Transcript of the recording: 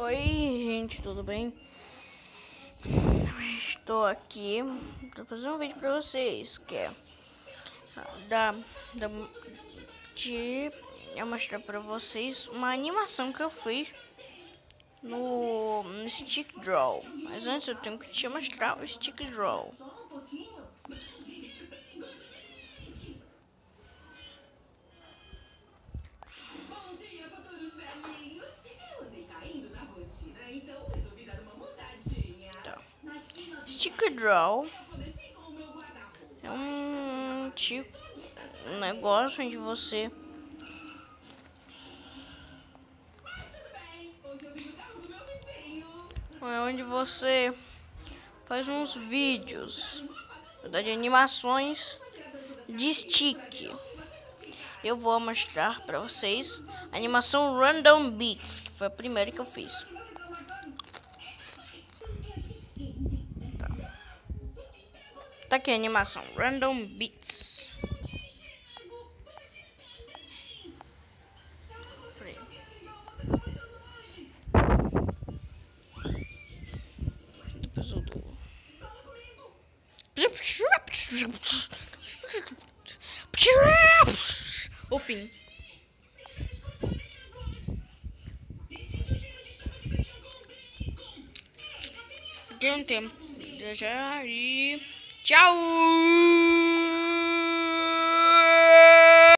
Oi, gente, tudo bem? Estou aqui para fazer um vídeo para vocês, que é da, da de eu mostrar para vocês uma animação que eu fiz no, no Stick Draw. Mas antes eu tenho que te mostrar o Stick Draw. Draw é um tipo negócio onde você é onde você faz uns vídeos de animações de stick. Eu vou mostrar para vocês a animação Random Beats, que foi a primeira que eu fiz. Tá aqui a animação. Random Beats. Depois eu dou. O fim. Tem um tempo. Já e. 加油！